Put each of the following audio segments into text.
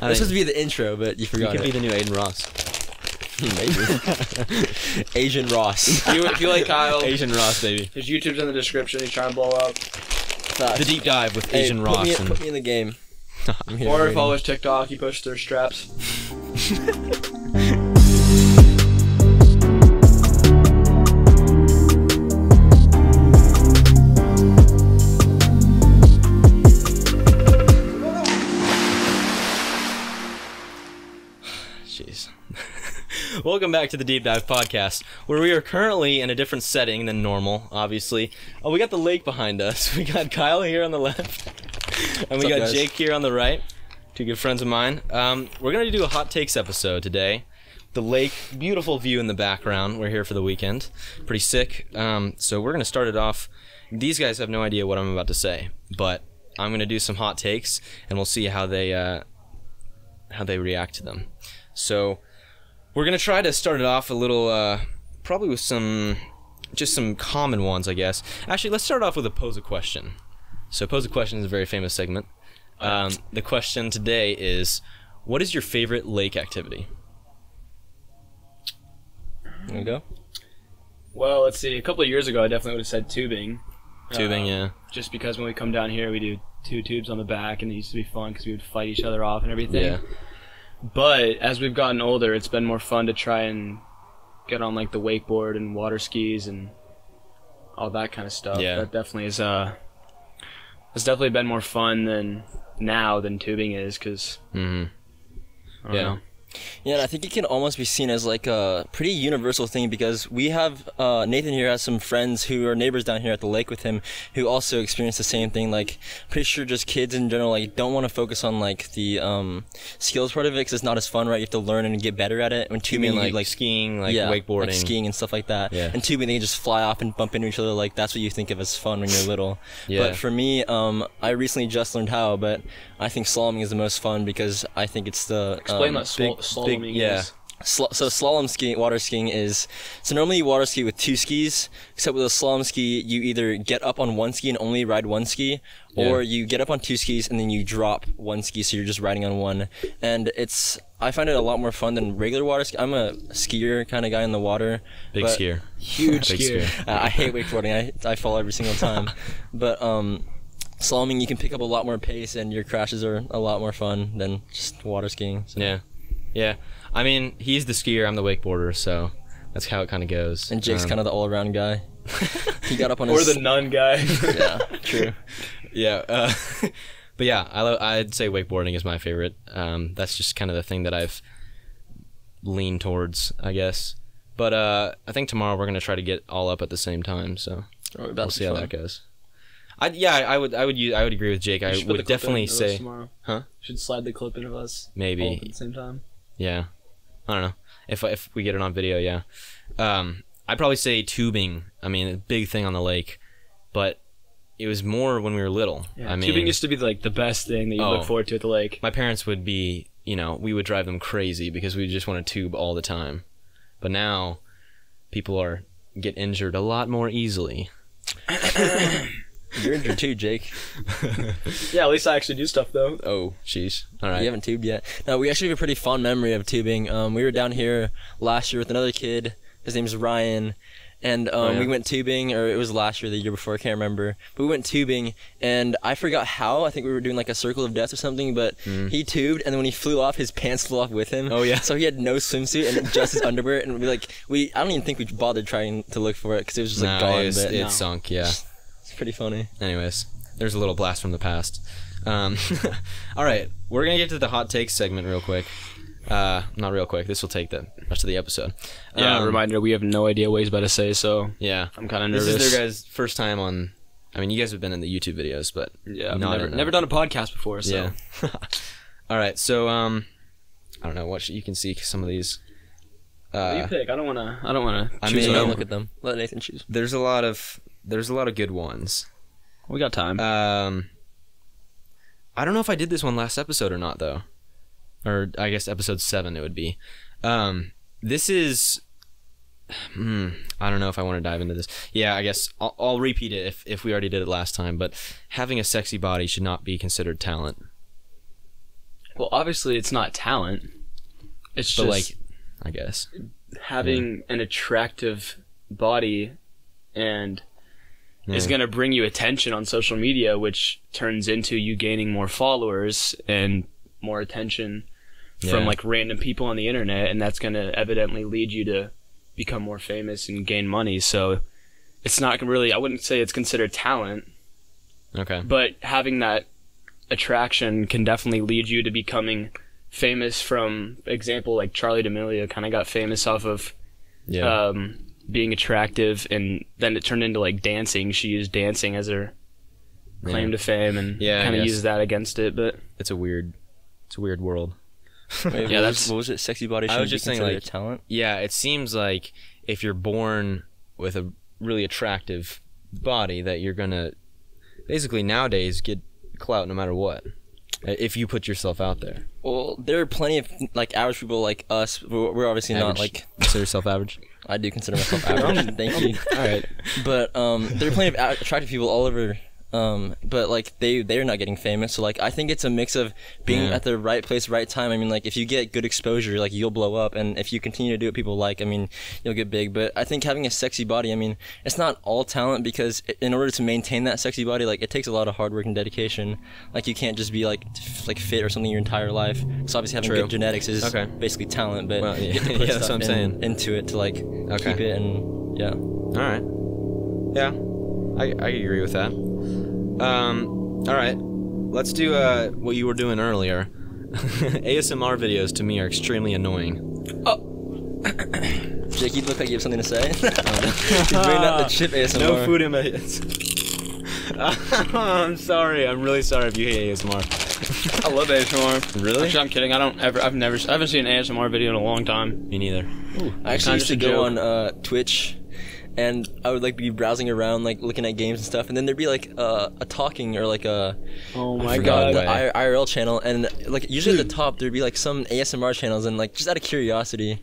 I This was think to be the intro, but you you forgot could be the new Adin Ross. Maybe. Asian Ross. If you, if you like Kyle, Asian Ross, baby. his YouTube's in the description. He's trying to blow up. The deep dive with Hey, Asian put Ross. Me, and- put me in the game. I'm here Or waiting. follow his TikTok. He posts their straps. Welcome back to the Deep Dive Podcast, where we are currently in a different setting than normal, obviously. Oh, we got the lake behind us. We got Kyle here on the left, and we up, got guys? Jake here on the right, two good friends of mine. Um, we're going to do a hot takes episode today. The lake, beautiful view in the background. We're here for the weekend. Pretty sick. Um, so we're going to start it off. These guys have no idea what I'm about to say, but I'm going to do some hot takes, and we'll see how they uh, how they react to them. So we're gonna try to start it off a little, uh, probably with some, just some common ones, I guess. Actually, let's start off with a pose a question. So pose a question is a very famous segment. Um, the question today is, what is your favorite lake activity? There we go. Well, let's see. A couple of years ago, I definitely would have said tubing. Tubing, Uh, yeah. Just because when we come down here, we do two tubes on the back, and it used to be fun because we would fight each other off and everything. Yeah. But as we've gotten older, it's been more fun to try and get on like the wakeboard and water skis and all that kind of stuff. Yeah. That definitely is. Uh, it's definitely been more fun than now than tubing is because. Mm-hmm. Yeah. Know. Yeah, and I think it can almost be seen as like a pretty universal thing because we have uh, Nathan here has some friends who are neighbors down here at the lake with him who also experience the same thing. Like, pretty sure just kids in general like don't want to focus on like the um, skills part of it because it's not as fun, right? You have to learn and get better at it. And tubing, mean like, like skiing, like yeah, wakeboarding? like skiing and stuff like that. Yeah. And tubing, they can just fly off and bump into each other. Like that's what you think of as fun when you're little. Yeah. But for me, um, I recently just learned how, but I think slaloming is the most fun because I think it's the Explain um, what sl- big- slaloming big- yeah. is. Sl- so slalom skiing, water skiing is so normally you water ski with two skis, except with a slalom ski you either get up on one ski and only ride one ski, or Yeah. you get up on two skis and then you drop one ski, so you're just riding on one. And it's I find it a lot more fun than regular water ski. I'm a skier kind of guy in the water. Big skier. Huge Big skier. skier. uh, I hate wakeboarding. I I fall every single time. but um, slaloming you can pick up a lot more pace and your crashes are a lot more fun than just water skiing. So. Yeah. Yeah. I mean, he's the skier, I'm the wakeboarder, so that's how it kind of goes. And Jake's Um, kind of the all-around guy. He got up on Or his the nun guy. yeah, true. yeah uh, but yeah I lo- i'd say wakeboarding is my favorite um, that's just kind of the thing that i've leaned towards i guess but uh, i think tomorrow we're going to try to get all up at the same time so Oh, we'll see how that goes I, yeah I would I would use, I would agree with Jake I You should put the would definitely in of us say tomorrow. Huh? Should slide the clip in of us all at maybe the same time. yeah I don't know if if we get it on video yeah um, I'd probably say tubing I mean a big thing on the lake but it was more when we were little Yeah, I mean tubing used to be like the best thing that you Oh. look forward to at the lake. my parents would be, you know, we would drive them crazy because we just want to tube all the time. But now people are get injured a lot more easily. You're injured too, Jake. Yeah, at least I actually do stuff though. Oh, jeez. All right. You haven't tubed yet. No, we actually have a pretty fond memory of tubing. Um, we were down here last year with another kid. His name's Ryan. And um, Oh, yeah. we went tubing, or it was last year, the year before, I can't remember. But we went tubing, and I forgot how. I think we were doing like a circle of death or something. But he tubed, and then when he flew off, his pants flew off with him. Mm. Oh, yeah. So he had no swimsuit and just his underwear, and we like we. I don't even think we bothered trying to look for it because it was just like no, gone. it, was, but it no. sunk. Yeah. It's pretty funny. Anyways, there's a little blast from the past. Um, all right, we're gonna get to the hot takes segment real quick. Uh, not real quick. This will take the rest of the episode. Yeah, Um, reminder we have no idea what he's about to say, so Yeah. I'm kind of nervous. This is their guys' first time on. I mean, you guys have been in the YouTube videos, but yeah, I've never, uh, never done a podcast before, so Yeah. All right. So um, I don't know what you can see some of these. What do you Uh, pick. I don't want to. I don't want to. I choose mean- Don't look at them. Let Nathan choose. there's a lot of there's a lot of good ones. we got time. Um, I don't know if I did this one last episode or not though, or I guess episode seven it would be. Um, this is. Hmm, I don't know if I want to dive into this. Yeah, I guess I'll, I'll repeat it if, if we already did it last time. But having a sexy body should not be considered talent. Well, obviously it's not talent. It's But just like, I guess. having an attractive body and is going to bring you attention on social media, which turns into you gaining more followers and more attention from like random people on the internet, and that's going to evidently lead you to become more famous and gain money. So it's not really, I wouldn't say it's considered talent, Okay. but having that attraction can definitely lead you to becoming famous from example like Charli D'Amelio kind of got famous off of Yeah. um, being attractive, and then it turned into like dancing. She used dancing as her claim Yeah. to fame, and Yeah, kind of guess. used that against it. But it's a weird, it's a weird world. Wait, Yeah, what that's- was, what was it? Sexy body. I was just saying, like- talent. Yeah, it seems like if you're born with a really attractive body, that you're gonna basically nowadays get clout no matter what. Uh, If you put yourself out there. Well, there are plenty of like average people like us. We're, we're obviously not like Consider yourself average. I do consider myself average. Thank you. All right. But um, there are plenty of attractive people all over. Um, but like they they're not getting famous. So like I think it's a mix of being Yeah. at the right place, right time. I mean, like if you get good exposure, like you'll blow up, and if you continue to do what people like, I mean, you'll get big. But I think having a sexy body, I mean, it's not all talent because in order to maintain that sexy body, like it takes a lot of hard work and dedication. Like you can't just be like f- like fit or something your entire life. So obviously having True. good genetics is Okay. basically talent, but Well, you have to yeah, put that's what I'm in- saying. into it to like Okay. keep it and yeah. All right. Yeah, I, I agree with that. Um, all right. Let's do uh, what you were doing earlier. ASMR videos to me are extremely annoying. Oh! Jake, you look like you have something to say. He's bringing out the chip ASMR. No food in my. I'm sorry. I'm really sorry if you hate ASMR. I love ASMR. Really? Actually, I'm kidding. I don't ever. I've never. I haven't seen an ASMR video in a long time. Me neither. I actually Kinda used to go joke. on uh, Twitch, and I would like be browsing around, like looking at games and stuff, and then there'd be like uh, a talking or like a Oh I my forgot god. the I- IRL channel, and like usually at the top there'd be like some ASMR channels, and like just out of curiosity,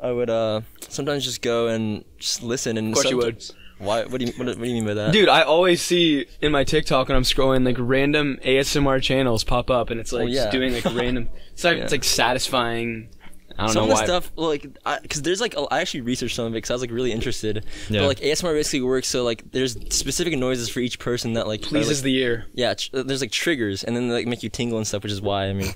I would uh sometimes just go and just listen. And Of course you would. Why? What do you what, do- what do you mean by that? Dude, I always see in my TikTok when I'm scrolling like random ASMR channels pop up, and it's like Oh, yeah. just doing like random. It's like Yeah. it's like satisfying. I don't some know of why. the stuff, like, because there's like, I actually researched some of it because I was like really interested. Yeah. But like ASMR basically works so like there's specific noises for each person that like are, pleases like, the ear. yeah. Tr- there's like triggers, and then they like make you tingle and stuff, which is why I mean,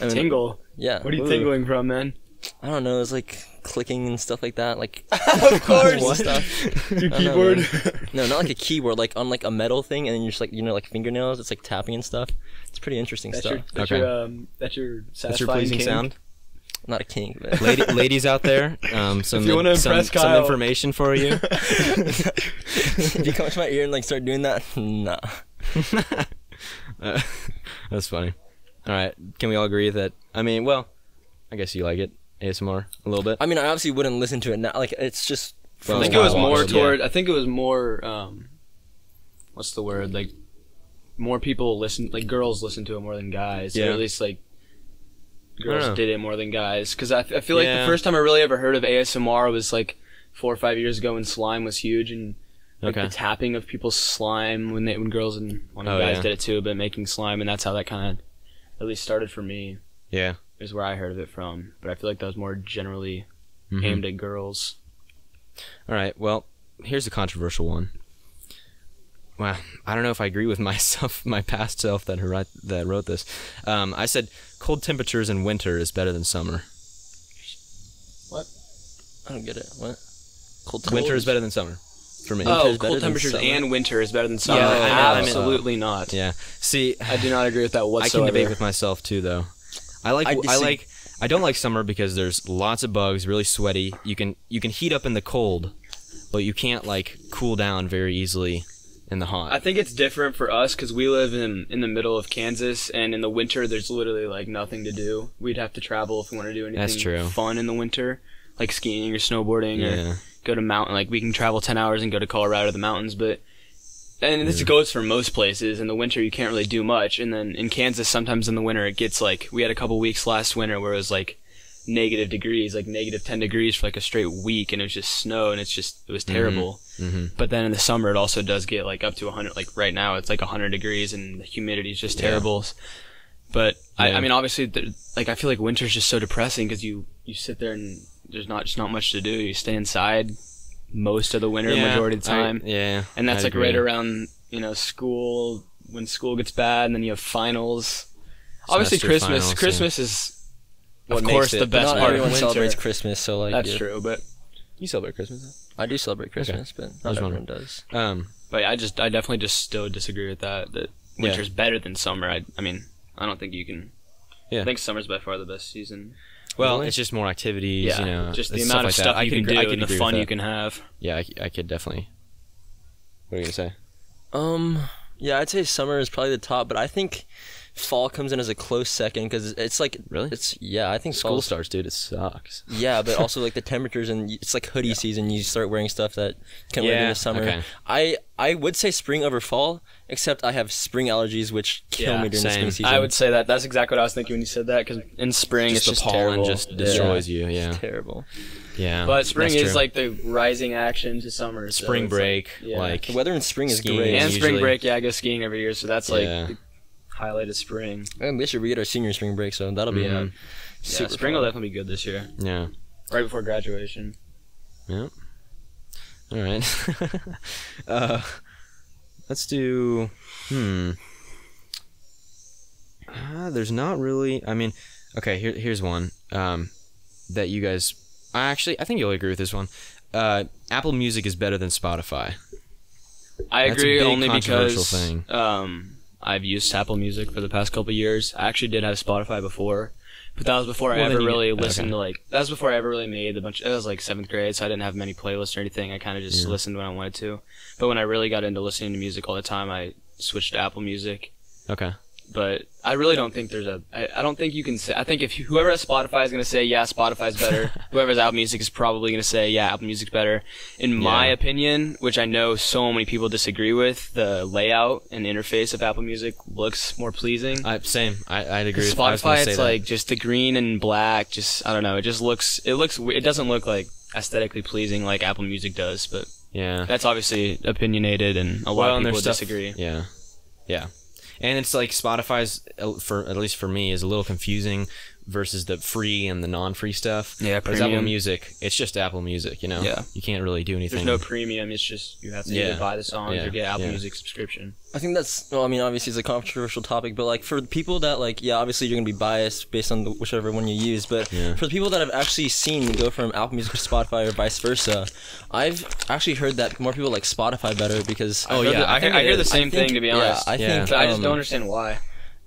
I mean Tingle. Yeah. What are you Ooh. tingling from, man? I don't know. It's like clicking and stuff like that, like of course. and stuff. Your I don't know, keyboard. No, not like a keyboard, like on like a metal thing, and then you're just like you know like fingernails. It's like tapping and stuff. It's pretty interesting That's stuff. your, that's Okay. your, um, that's your That's your satisfying pleasing kink. sound. Not a kink, but Lady, ladies out there, um, some, you wanna some, impress some information for you. if you come to my ear and like start doing that, nah. Uh, that's funny. All right, can we all agree that? I mean, well, I guess you like it ASMR a little bit. I mean, I obviously wouldn't listen to it now. Like it's just. Well, I think it was wow. more Yeah. toward. I think it was more. Um, what's the word? Like more people listen. Like girls listen to it more than guys. Or Yeah. at least like I girls did it more than guys. Because I, I feel like Yeah. the first time I really ever heard of ASMR was like four or five years ago when slime was huge and. Like Okay. the tapping of people's slime when they when girls and one of Oh, guys yeah. did it too, but making slime and that's how that kind of at least started for me. Yeah. Is where I heard of it from, but I feel like that was more generally Mhm. aimed at girls. All right. Well, here's a controversial one. Well, I don't know if I agree with myself, my past self that wrote that wrote this. Um, I said cold temperatures in winter is better than summer. What? I don't get it. What? Cold. Winter is better than summer, for me. Oh, cold temperatures and winter is better than summer. Yeah, I meant- I absolutely not. Yeah. See, I do not agree with that whatsoever. I can debate with myself too, though. I like I I, disagree. like I don't like summer because there's lots of bugs, really sweaty. You can you can heat up in the cold, but you can't like cool down very easily in the hot. I think it's different for us because we live in in the middle of Kansas, and in the winter there's literally like nothing to do. We'd have to travel if we want to do anything That's true. fun in the winter, like skiing or snowboarding, or go to mountain. Like we can travel ten hours and go to Colorado the mountains, but and this goes for most places. In the winter, you can't really do much, and then in Kansas, sometimes in the winter it gets like we had a couple weeks last winter where it was like negative degrees, like negative ten degrees for like a straight week, and it was just snow, and it's just it was terrible. hmm But then in the summer, it also does get like up to 100. Like right now, it's like 100 degrees, and the humidity is just Yeah. terrible. But I, Yeah. I mean, obviously, like I feel like winter's just so depressing because you you sit there and there's not just not much to do. You stay inside most of the winter, Yeah, majority of the I- time, yeah, and that's I'd like right around you know school when school gets bad, and then you have finals. Obviously, Christmas. finals. Christmas is of makes course it- the best Not part of everyone winter. celebrates Christmas, so like That's yeah. true, but You celebrate Christmas? I do celebrate Christmas, but not everyone wondering. does. Um, but I just I definitely just still disagree with that. That Yeah. winter's better than summer. I I mean I don't think you can. Yeah. I think summer's by far the best season. well, Really? it's just more activities. Yeah, you know, just the amount of like stuff I you could can agree- I do and the fun you can have. Yeah, I, I could definitely. What are you gonna say? Um, yeah, I'd say summer is probably the top, but I think fall comes in as a close second because it's like Really? it's yeah, I think School fall's- starts, dude. It sucks. Yeah, but also like the temperatures and it's like hoodie season. You start wearing stuff that can wear in the summer. okay. I I would say spring over fall, except I have spring allergies which kill Yeah, me during the spring season. I would say that. That's exactly what I was thinking when you said that. Because in spring Just it's the just pollen terrible. just Yeah. destroys you. Yeah, terrible. yeah. But spring is true. like the rising action to summer. spring it's break, like- yeah. like The weather in spring is great. and spring break. Yeah, I go skiing every year, so that's like Yeah. the highlight of spring. And this year we get our senior spring break, so that'll be uh, Mhm. Yeah, super spring fun. will definitely be good this year, yeah. right before graduation. Yeah. All right. uh, let's do. Hmm. Uh, there's not really. I mean, okay. Here, here's one. Um, that you guys. I actually, I think you'll agree with this one. Uh, Apple Music is better than Spotify. I That's a agree big only controversial because thing. um, I've used Apple Music for the past couple years. I actually did have Spotify before, but that was before Well, I ever you- really okay. listened to like. That was before I ever really made a bunch. It was like seventh grade, so I didn't have many playlists or anything. I kind of just Yeah. listened when I wanted to. But when I really got into listening to music all the time, I switched to Apple Music. Okay. But I really don't think there's a. I, I don't think you can say. I think if you, whoever has Spotify is gonna say yeah, Spotify's better. whoever has Apple Music is probably gonna say yeah, Apple Music's better. In my Yeah. opinion, which I know so many people disagree with, the layout and interface of Apple Music looks more pleasing. I, same. I, I'd agree. with, Spotify, it's that. like just the green and black. Just I don't know. It just looks. It looks. It doesn't look like aesthetically pleasing like Apple Music does. But yeah. that's obviously opinionated, and a lot Well, of people there's stuff- disagree. Yeah, yeah, and it's like Spotify's for at least for me is a little confusing versus the free and the non-free stuff. Yeah, Whereas Apple. Music, it's just Apple Music. You know. Yeah. You can't really do anything. There's no premium. It's just you have to Yeah. either buy the songs Yeah. or get Apple Yeah. Music subscription. I think that's well. I mean, obviously it's a controversial topic, but like for the people that like, yeah, obviously you're gonna be biased based on the, whichever one you use. But Yeah. for the people that have actually seen go from Apple Music to Spotify or vice versa, I've actually heard that more people like Spotify better because Oh, I've yeah, that- I I, think I it hear the is. I same think- thing to be yeah, honest. I Yeah. think, but I just um, don't understand why.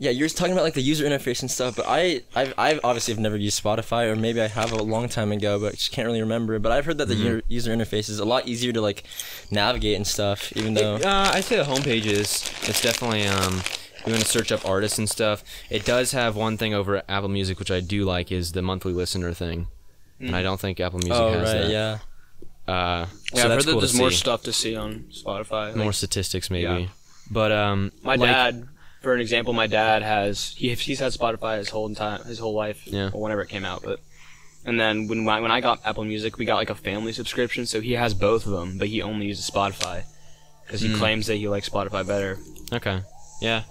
Yeah, you're talking about like the user interface and stuff, but I, I've, I've obviously have never used Spotify, or maybe I have a long time ago, but just can't really remember. But I've heard that the Mm-hmm. u- user interface is a lot easier to like navigate and stuff, even though. Uh, I'd say the homepage is. It's definitely um. You want to search up artists and stuff. It does have one thing over Apple Music, which I do like, is the monthly listener thing. And I don't think Apple Music oh has right, that. yeah. Uh, Yeah, so I've that's heard that there's more see. stuff to see on Spotify. more Like, statistics maybe. Yeah. But um, my like- dad, for an example, my dad has he, he's had Spotify his whole time, his whole life, Yeah. or whenever it came out. But and then when I, when I got Apple Music, we got like a family subscription, so he has both of them, but he only uses Spotify because he Mm. claims that he likes Spotify better. Okay. Yeah.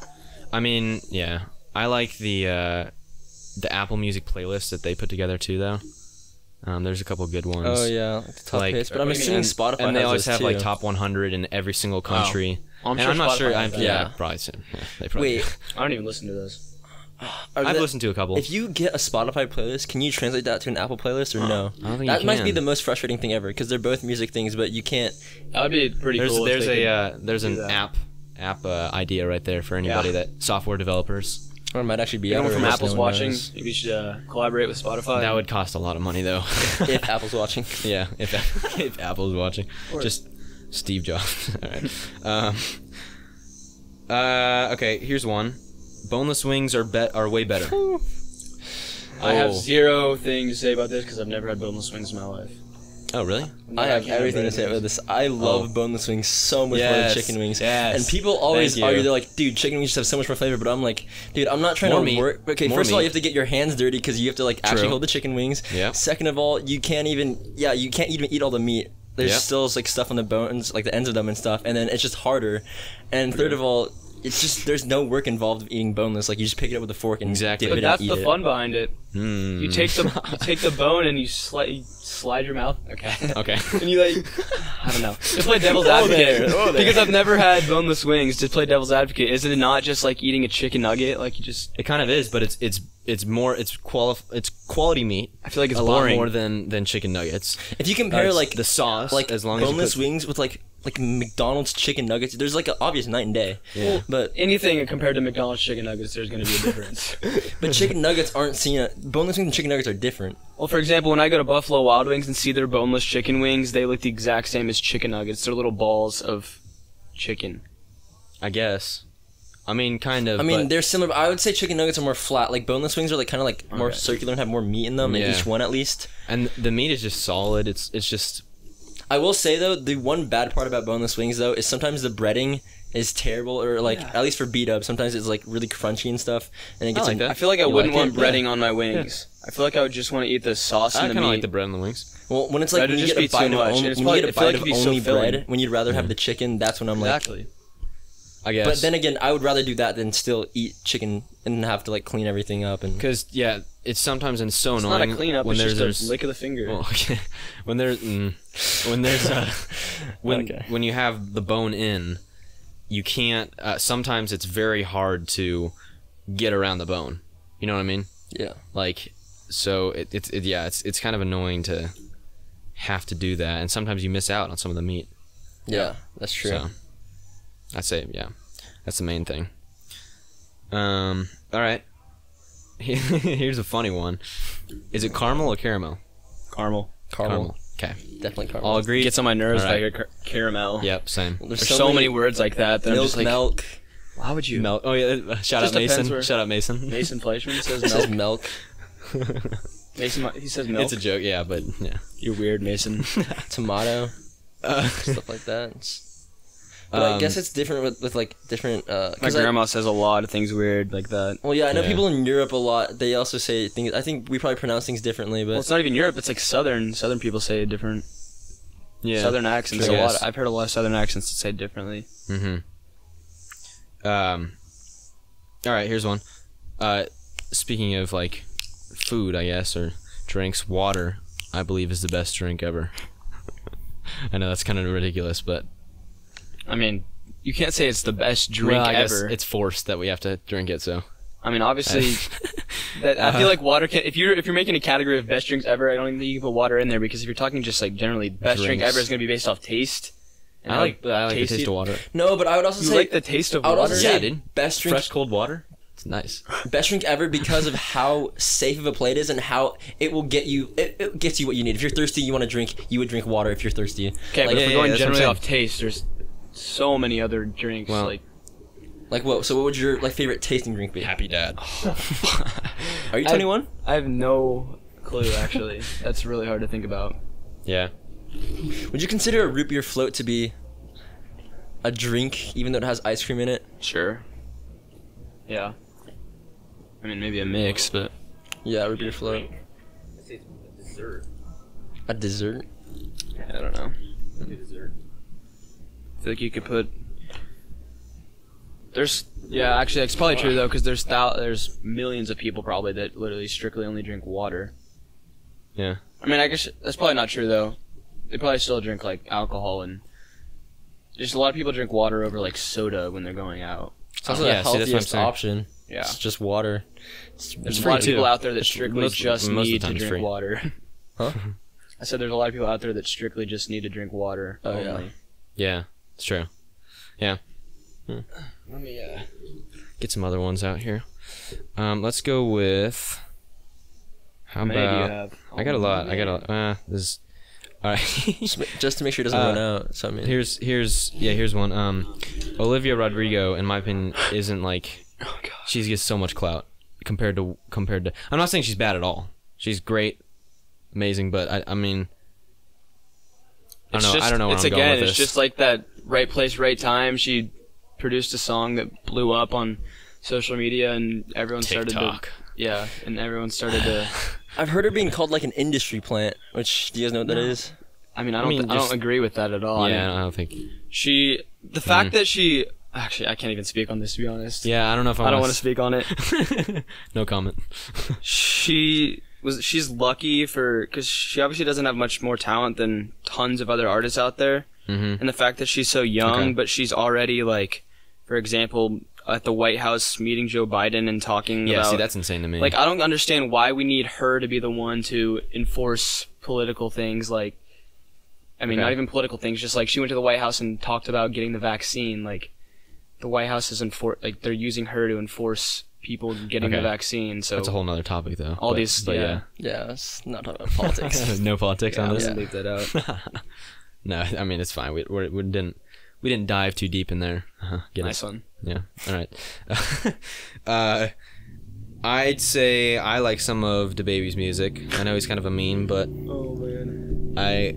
I mean, yeah. I like the uh, the Apple Music playlist that they put together too, though. Um, there's a couple good ones. Oh yeah, like the top Like- hits. But I'm assuming Spotify and they always those have like top 100 in every single country. I'm and sure I'm not Spotify sure. I'm, that. yeah, Yeah. probably. so- Yeah, they probably. Wait, I don't even listen to those. are I've the- listened to a couple. If you get a Spotify playlist, can you translate that to an Apple playlist or no? I don't think That you might can. be the most frustrating thing ever because they're both music things, but you can't. That would be pretty there's cool. if there's they a could- uh, there's an that. app app uh, idea right there for anybody Yeah. that software developers. Or it might actually be out Anyone from already, so Apple's no one watching, knows. maybe we should uh, collaborate with Spotify. That would cost a lot of money though. if Apple's watching. Yeah, if if Apple's watching, just Steve Jobs. All right. Um, uh, okay, here's one. Boneless wings are bet are way better. I have Oh. zero thing to say about this because I've never had boneless wings in my life. Oh, really? I have can't everything to say about this. I love Oh. boneless wings so much more than chicken wings. yes. And people always argue, they're like, dude, chicken wings just have so much more flavor. But I'm like, dude, I'm not trying More to meat. work. Okay, More first of all, you have to get your hands dirty because you have to like actually hold the chicken wings. Yeah. Second of all, you can't even, yeah, you can't even eat all the meat. There's Yep. still like stuff on the bones, like the ends of them and stuff, and then it's just harder. And third of all, it's just there's no work involved of eating boneless. Like you just pick it up with a fork and Exactly. dip But it that's and the eat fun behind it. Mm. You take the you take the bone and you slide you slide your mouth. Okay. Okay. and you like I don't know. Just play devil's Whoa advocate there, whoa there. because I've never had boneless wings. To play devil's advocate, isn't it not just like eating a chicken nugget? Like you just It kind of is, but it's it's it's more it's quali- it's quality meat. I feel like it's a boring. lot more than than chicken nuggets. If you compare That's like the sauce, like as long as boneless put- wings with like like McDonald's chicken nuggets, there's like an obvious night and day. Yeah. But Anything compared to McDonald's chicken nuggets, there's going to be a difference. but chicken nuggets aren't seen. Boneless wings and chicken nuggets are different. well, for example, when I go to Buffalo Wild Wings and see their boneless chicken wings, they look the exact same as chicken nuggets. They're little balls of chicken. I guess. I mean, kind of. I mean, but- they're similar. But I would say chicken nuggets are more flat. Like boneless wings are like kind of like more Okay. circular and have more meat in them, in Yeah. each one at least. and the meat is just solid. It's it's just I will say though, the one bad part about boneless wings though is sometimes the breading is terrible, or like at least for beat up, sometimes it's like really crunchy and stuff, and it gets like like, that. I feel like I You wouldn't like want it? breading on my wings. I feel like I would just want to eat the sauce I and the kind of meat. like the bread and the wings. Well, when it's like That'd when you get a bite of only, when you get a feel like of it'd so only filling. bread, when you'd rather have the chicken, that's when I'm like. exactly. I guess. But then again, I would rather do that than still eat chicken and have to like clean everything up and. because yeah, it's sometimes and so It's not annoying a cleanup. when it's there's just there's a lick of the finger. well, okay. when there's mm, when there's uh, when Okay. when you have the bone in, you can't. Uh, sometimes it's very hard to get around the bone. You know what I mean? Yeah. Like, so it, it's it, yeah, it's it's kind of annoying to have to do that, and sometimes you miss out on some of the meat. Yeah, that's true. So, I'd say yeah, that's the main thing. Um. All right. Here's a funny one. Is it caramel or caramel? Caramel. Caramel. Okay. Definitely caramel. All agreed. Gets on my nerves All if I right. hear car- caramel. Yep. Same. There's, There's so, many, words like that that I'm milk, just like, milk. why would you? Milk. Oh yeah. Shout out Mason. where- Shout out Mason. Mason Fleischman says It says milk. milk, Mason, he says milk. It's a joke. Yeah, but yeah. You're weird, Mason. tomato, Uh, stuff like that. It's- But I um, guess it's different with, with like different. Uh, My 'cause I- grandma says a lot of things weird like that. well, yeah, I know Yeah. people in Europe a lot. They also say things. I think we probably pronounce things differently, but Well, it's not even Europe. It's like Southern. Southern people say different. yeah. Southern accents. A lot. Yes. I've heard a lot of Southern accents that say differently. Mm-hmm. Um. All right. Here's one. Uh, speaking of like food, I guess, or drinks, water, I believe is the best drink ever. I know that's kind of ridiculous, but I mean, you can't say it's the best drink well, I guess ever. it's forced that we have to drink it. So I mean, obviously, that I feel uh-huh. like water can. If you're if you're making a category of best drinks ever, I don't even think you can put water in there because if you're talking just like generally best drink ever is going to be based off taste. And I like I like the taste of water. no. But I would also You say like the taste of I would water? also Yeah, say dude. best drink Fresh cold water. It's nice. best drink ever because of how safe of a plate is and how it will get you it, it gets you what you need. If you're thirsty, you want to drink, you would drink water if you're thirsty. Okay, Like, but yeah, if we're yeah, going that's what I'm generally saying. off taste, there's so many other drinks. Well- like Like what? So what would your like favorite tasting drink be? Happy dad. Are you I- 21? I have no clue actually. That's really hard to think about. Yeah. Would you consider a root beer float to be a drink, even though it has ice cream in it? Sure. Yeah. I mean, maybe a mix, but Yeah, root beer float. A dessert. A dessert. I don't know. I feel like you could put. There's yeah, actually, it's probably true though, because there's thou- there's millions of people probably that literally strictly only drink water. Yeah. I mean, I guess that's probably not true though. They probably still drink like alcohol and. Just a lot of people drink water over like soda when they're going out. It's oh, also Yeah, the see, that's healthiest saying. option. Yeah. It's just water. It's, There's it's a lot of too. people out there that strictly most- just most need to drink water. Huh? I said there's a lot of people out there that strictly just need to drink water. Oh, yeah. Yeah. It's true. Yeah. Hmm. Let me uh, Get some other ones out here. Um, let's go with. How How many do you about? have? I got a lot. I got a. Uh, this. All right. Just, to make sure it doesn't Uh, run out. So I mean, here's here's yeah here's one. Um, Olivia Rodrigo, in my opinion, isn't like Oh god. she gets so much clout compared to compared to. I'm not saying she's bad at all. She's great, amazing, but I I mean. I don't It's know. Just, I don't know it's I'm again. it's just like that right place, right time. She produced a song that blew up on social media, and everyone started TikTok. to yeah, and everyone started to. I've heard her being called like an industry plant. Which do you guys know what that No. is? I mean, I I don't. mean, I just- don't agree with that at all. I yeah, mean, I don't think. she the fact mm. that she Actually, I can't even speak on this to be honest. Yeah, I don't know if I, I don't want want to speak on it. no comment. she was she's lucky for because she obviously doesn't have much more talent than tons of other artists out there hmm and the fact that she's so young Okay. but she's already like for example at the white house meeting joe biden and talking Yeah, about see, that's insane to me. like i don't understand why we need her to be the one to enforce political things like i mean Okay. not even political things just like she went to the white house and talked about getting the vaccine like the white house is enfor- like they're using her to enforce people getting the vaccine so that's a whole nother topic, though. all But- these but yeah, Yeah, it's not about politics. no politics Yeah, on this. gonna leave that out no, I mean it's fine. We, we, we didn't we didn't dive too deep in there. Uh-huh. Get nice it? one Yeah. All right. uh, I'd say I like some of DaBaby's music. I know he's kind of a meme, but oh man I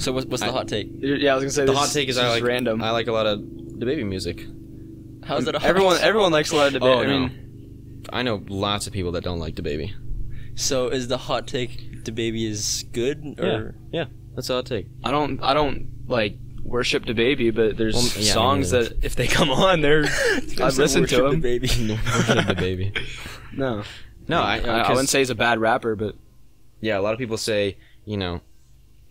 so what's, what's the I- hot take? yeah i was gonna say the this hot take is this I like random I like a lot of DaBaby music. How's that a hot everyone take? everyone likes a lot of debate Oh i no. mean I know lots of people that don't like DaBaby. So is the hot take DaBaby is good or Yeah, that's all hot take. I don't I don't like worship DaBaby, but there's Well, yeah, songs that if they come on, they're I'd listen to them. baby. DaBaby. No, No, I, I, I wouldn't say he's a bad rapper, but Yeah, a lot of people say, you know,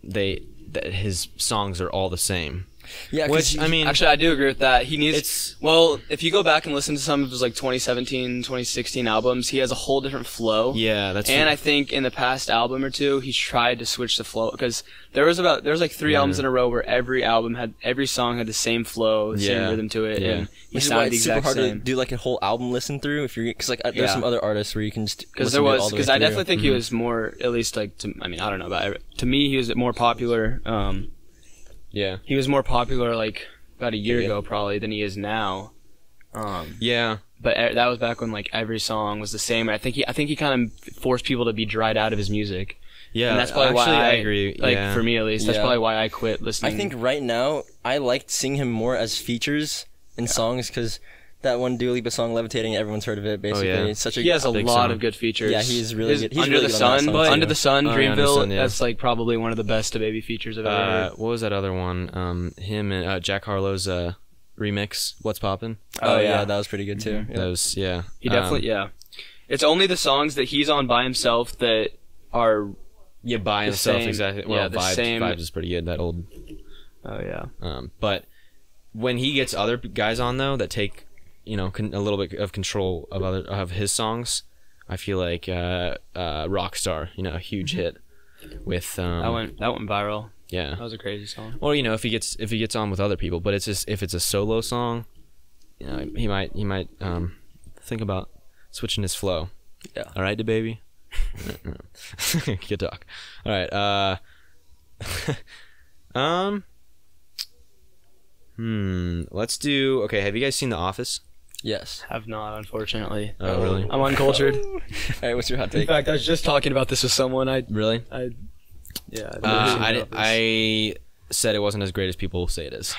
they that his songs are all the same. Yeah, 'cause Which he- I mean, actually I do agree with that. He needs it's well, if you go back and listen to some of his like 2017, 2016 albums, he has a whole different flow. yeah, that's And I think in the past album or two, he's tried to switch the flow because there was about there was like three Yeah. albums in a row where every album had every song had the same flow, the Yeah. same rhythm to it, Yeah. and he Which is why sounded the it's super hard same. to do like a whole album listen through if you're because like uh, there's Yeah. some other artists where you can just because there was all the because I definitely think he Mhm. was more at least like to I mean I don't know about it. to me he was more popular um yeah, he was more popular like about a year Yeah. ago probably than he is now um yeah, but e- that was back when like every song was the same and I think he I think he kind of forced people to be dried out of his music yeah. and that's probably Actually, why I agree. like yeah. for me at least that's Yeah. probably why I quit listening. I think right now I liked seeing him more as features in songs because that one Dua Lipa song "Levitating" everyone's heard of it. Basically, yeah. it's such a he has a lot song. of good features. Yeah, he's really His good. He's Under really the good Sun, song, too. Under the Sun, Oh, yeah, Under the Dreamville. Sun, yeah. That's like probably one of the best baby features I've ever Uh, what was that other one? Um, him and uh, Jack Harlow's uh remix. What's poppin'? Oh, Oh, yeah. yeah. that was pretty good too. Yeah. That was yeah. He definitely Um, yeah. It's only the songs that he's on by himself that are yeah by the himself same- exactly. yeah, Well, the vibes, same- vibes is pretty good. That old. oh yeah. Um, but when he gets other guys on though that take, you know, con- a little bit of control of other of his songs, I feel like uh, uh, Rockstar, you know, a huge hit with um, That went that went viral. yeah. That was a crazy song. Or you know, if he gets if he gets on with other people, but it's just if it's a solo song, you know, he might he might um think about switching his flow. Yeah. All right, DaBaby. Good talk. All right. Uh. um. Hmm. Let's do. Okay. Have you guys seen The Office? Yes. Have not, unfortunately. Oh, really? I'm uncultured. All right, what's your hot In take? fact, I was just talking about this with someone. I Really? I yeah. I've Uh, I, di- I said it wasn't as great as people say it is.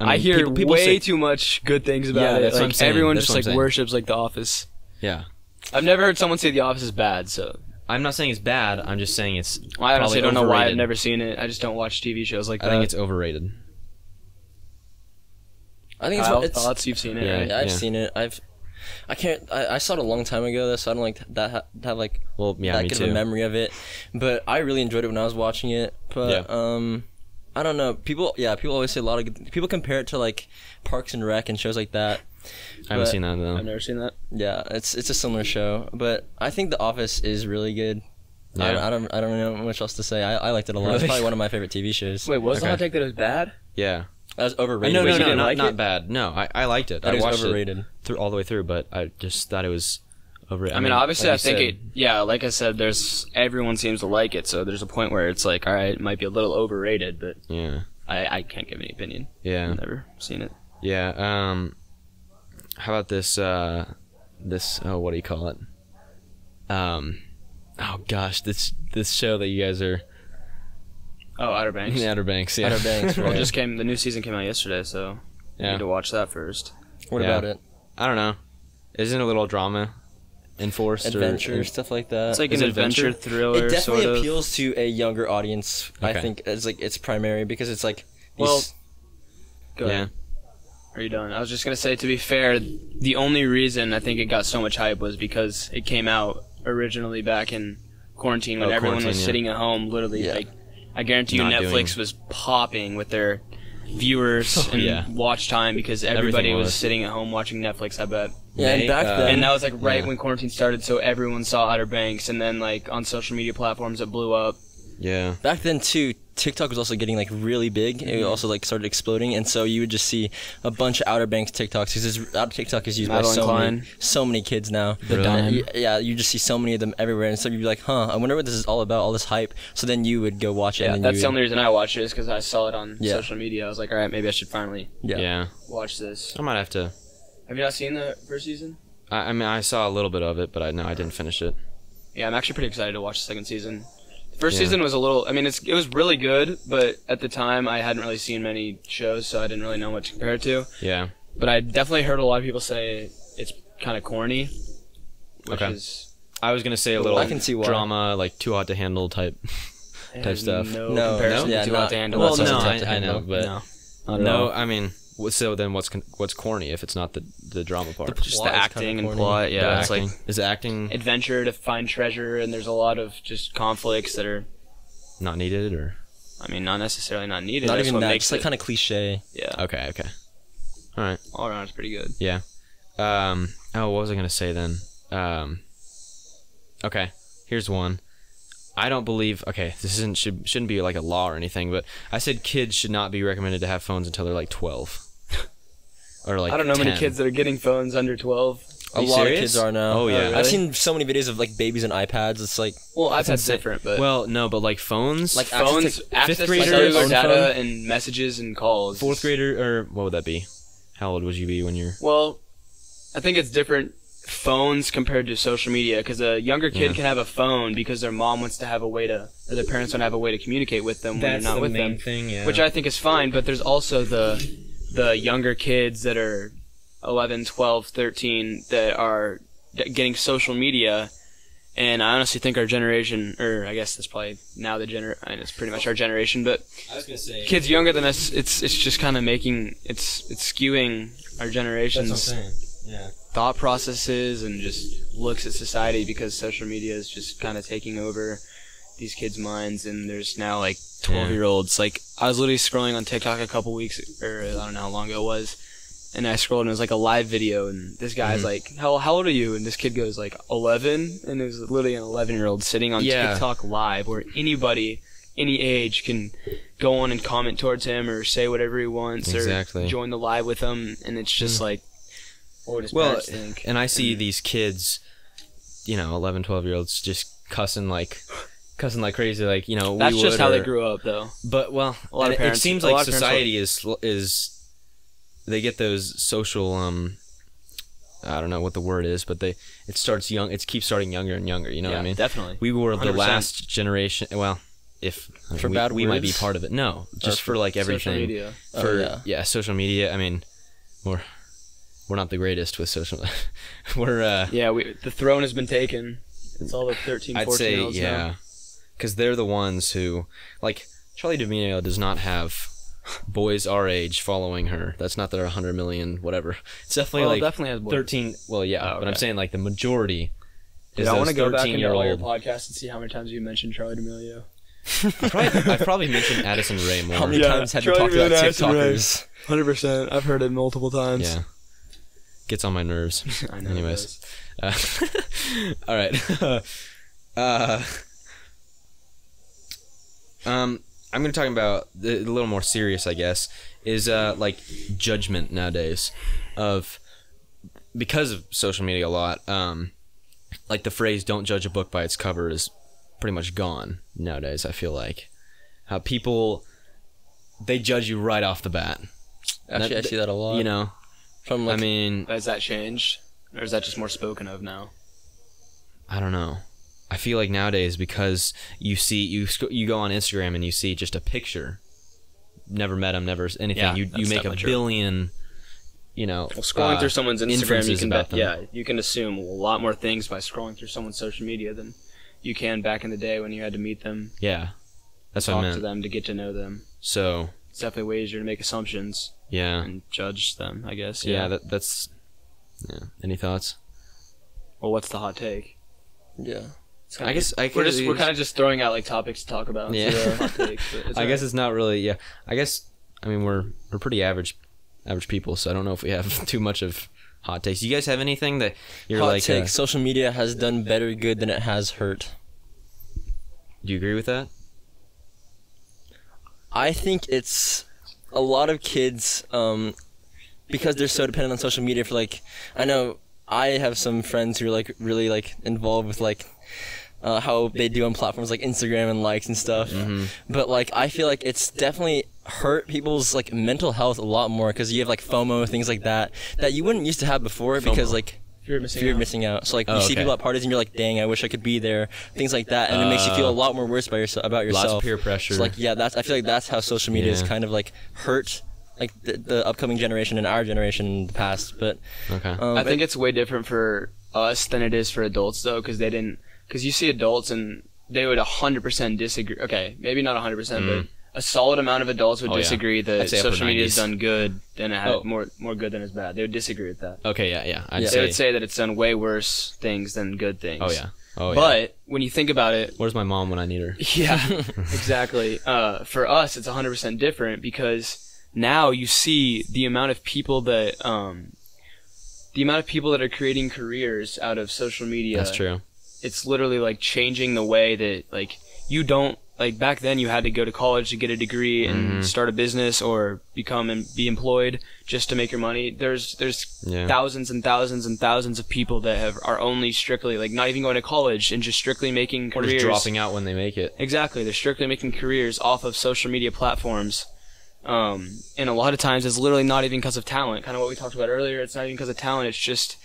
I, mean, hear people- people way say- too much good things about Yeah, it. that's what like I'm saying. everyone That's just what I'm like saying. worships like The Office. Yeah. I've never heard someone say The Office is bad. So I'm not saying it's bad. I'm just saying it's. I honestly Probably don't know why I've overrated. never seen it. I just don't watch TV shows like I that. think it's overrated. I think it's, Kyle, it's thoughts you've seen it. Yeah. right? I've yeah. seen it. I've I can't. I, I saw it a long time ago, though, so I don't like that ha- have like Well, yeah, that me good too. of a memory of it. But I really enjoyed it when I was watching it. But Yeah. um, I don't know. People, yeah, people always say a lot of good, people compare it to like Parks and Rec and shows like that. I haven't seen that though. I've never seen that. Yeah, it's it's a similar show, but I think The Office is really good. I, Yeah. don't, I don't I don't know much else to say. I, I liked it a lot. It's Really? probably one of my favorite TV shows. Wait, was Okay. the hot take that it was bad? Yeah. That was overrated. no, Wait, no, no, didn't like not bad. No, I, I liked it. I I think it was watched overrated. it through all the way through, but I just thought it was overrated. I mean, obviously, like I think said, it. Yeah, like I said, there's everyone seems to like it, so there's a point where it's like, all right, it might be a little overrated, but Yeah, I, I can't give any opinion. yeah, I've never seen it. yeah. Um, how about this? Uh, this oh, what do you call it? Um, oh gosh, this this show that you guys are Oh, Outer Banks. in Outer Banks. Yeah, Outer Banks, Well, right. it just came. The new season came out yesterday, so I yeah. need to watch that first. What Yeah. about it? I don't know. Isn't a little drama enforced Adventure or stuff like that. It's like is an it adventure? adventure thriller. it definitely sort of. appeals to a younger audience. I think it's like it's primary because it's like Well, Go yeah. ahead. Are you done? I was just gonna say, to be fair, the only reason I think it got so much hype was because it came out originally back in quarantine when Oh, everyone quarantine, was yeah. sitting at home. Literally, Yeah. like I guarantee you, Not Netflix doing- was popping with their viewers and yeah. watch time because everybody Everything was. was. sitting at home watching Netflix. I bet. Yeah, May, and back uh, then, and that was like right yeah. when quarantine started, so everyone saw Outer Banks, and then like on social media platforms it blew up. Yeah. back then too, TikTok was also getting like really big. It mm-hmm. also like started exploding, and so you would just see a bunch of Outer Banks TikToks because Outer TikTok is used by Madeline so many, so many kids now. The Really? dime. Yeah, you just see so many of them everywhere, and so you'd be like, "Huh, I wonder what this is all about, all this hype." So then you would go watch it, Yeah, and that's the only reason I watched it is because I saw it on Yeah. social media. I was like, all right, maybe I should finally yeah. Yeah. watch this. I might have to. Have you not seen the first season? I, I mean, I saw a little bit of it, but I no, I didn't finish it. Yeah, I'm actually pretty excited to watch the second season. The first Yeah. season was a little. I mean, it's it was really good, but at the time I hadn't really seen many shows, so I didn't really know what to compare it to. Yeah. But I definitely heard a lot of people say it's kind of corny, which Okay. is I was gonna say a little I can see why. drama, like too hot to handle type. and stuff. No, No, comparison yeah, to not- Hot to Handle. well, no, I- tough to I know, but- no, not at No, all. I mean, wh- so then what's con- what's corny if it's not the the drama part? just the acting kinda and plot. Yeah, The it's acting. like is acting adventure to find treasure, and there's a lot of just conflicts that are. not needed or I mean, not necessarily not needed. Not That's even what that, makes just like kind of cliche. yeah, okay, okay, all right. all around it's pretty good. Yeah. Um. Oh, what was I gonna say then? Um. Okay. Here's one. I don't believe. Okay, this isn't should shouldn't be like a law or anything, but I said kids should not be recommended to have phones until they're like 12. Or like I don't know how many kids that are getting phones under 12. A lot serious? of kids are now. Oh, yeah. really? I've seen so many videos of like babies and iPads. It's like Well, iPad's insane. different, but Well, no, but like phones, Like, like phones, access access fifth to graders, cellular own data phone? and messages and calls. fourth grader or what would that be? How old would you be when you're? Well, I think it's different phones compared to social media because a younger kid Yeah. can have a phone because their mom wants to have a way to, or their parents want to have a way to communicate with them when they're not with them. thing, yeah. which I think is fine. But there's also the the younger kids that are 11, 12, 13 that are getting social media. And I honestly think our generation, or I guess that's probably now the gener, and it's pretty much our generation. But I was gonna say kids younger than us, it's it's just kind of making it's it's skewing our generation's Yeah. thought processes and just looks at society because social media is just kind of taking over these kids' minds and there's now like 12 year olds like I was literally scrolling on TikTok a couple weeks or I don't know how long ago it was and I scrolled and it was like a live video and this guy's Mhm. like how how old are you and this kid goes like 11 and it was literally an 11 year old sitting on Yeah. TikTok live where anybody any age can go on and comment towards him or say whatever he wants Exactly. or join the live with him and it's just like what his Well, parents think and I see these kids, you know, 11, 12 year olds just cussing like, cussing like crazy, like you know. That's we just would, how they grew up, though. But well, A lot of it- parents- it seems like lot of parents society is is they get those social um. I don't know what the word is, but they it starts young. It keeps starting younger and younger. You know yeah, what I mean? definitely. We were the 100%. last generation. Well, if I mean, For we, bad we might be part of it. No, just for like Social everything. media. Oh, For yeah. yeah. social media. I mean, we're we're not the greatest with social. we're uh, Yeah, we, the throne has been taken. It's all the 13, I'd 14 say yeah, now. Because they're the ones who like Charli D'Amelio does not have boys our age following her. That's not their 100 million whatever. It's definitely Well, like definitely has boys. 13. Well, yeah, Oh, but I'm saying like the majority Dude, is I want to go back 13 into all your old. podcasts and see how many times you mentioned Charli D'Amelio. probably, I've probably mentioned Addison Rae more. How many Yeah, times have you talked about Addison TikTokers? 100%. I've heard it multiple times. Yeah, gets on my nerves. I know. Anyways. Uh, all right. uh, um, I'm going to talk about the, a little more serious, I guess, is uh, like judgment nowadays of because of social media a lot. Um, like the phrase "don't judge a book by its cover" is pretty much gone nowadays. I feel like how people they judge you right off the bat. Actually, I see that a lot. You know, from like I mean, Has that changed? Or is that just more spoken of now? I don't know. I feel like nowadays because you see you you go on Instagram and you see just a picture, never met him, never anything. Yeah, you you make a definitely true. billion, you know, Well, scrolling uh, through someone's Instagram, you can about bet, them. yeah, you can assume a lot more things by scrolling through someone's social media than you can back in the day when you had to meet them, yeah, that's what I talk to them to get to know them. So it's definitely way easier to make assumptions Yeah. and judge them. I guess. Yeah, that, that's. Yeah. Any thoughts? well, what's the hot take? Yeah. It's kinda- I guess I we're could- just we're kind of just throwing out like topics to talk about. Yeah. so, hot takes, I alright. guess it's not really. Yeah. I guess. I mean, we're we're pretty average, average people. So I don't know if we have too much of hot takes. Do you guys have anything that you're Hot like? take: Uh, social media has done better good than it has hurt. do you agree with that? I think it's a lot of kids um, because they're so dependent on social media for like I know I have some friends who are like really like involved with like uh, how they do on platforms like Instagram and likes and stuff. Mm-hmm. But like I feel like it's definitely hurt people's like mental health a lot more because you have like FOMO things like that that you wouldn't used to have before because like fear of missing fear of out. missing out. So like Oh, you see people at parties and you're like, dang, I wish I could be there. Things like that, and it makes you feel a Uh, lot more worse about yourself. About yourself. Lots of peer pressure. So like yeah, that's I feel like that's how social media has Yeah. kind of like hurt like the, the upcoming generation and our generation in the past. But okay. um, I think it's way different for us than it is for adults though, because they didn't. Because you see adults and they would hundred percent disagree. Okay, maybe not hundred percent, but a solid amount of adults would Mm. Oh, disagree I'd that social media has done good than it had Oh. more more good than it's bad. They would disagree with that. okay. Yeah. Yeah. I'd Yeah. They would say that it's done way worse things than good things. oh yeah. Oh yeah. But when you think about it, where's my mom when I need her? Yeah, exactly. Uh, for us, it's 100% different because now you see the amount of people that, um, the amount of people that are creating careers out of social media. That's true. It's literally like changing the way that, like, you don't, like, back then you had to go to college to get a degree and Mhm. start a business or become and be employed just to make your money. There's, there's Yeah. thousands and thousands and thousands of people that have, are only strictly, like, not even going to college and just strictly making Or careers. just dropping out when they make it. Exactly. They're strictly making careers off of social media platforms. Um, and a lot of times it's literally not even because of talent. Kind of what we talked about earlier. It's not even because of talent. It's just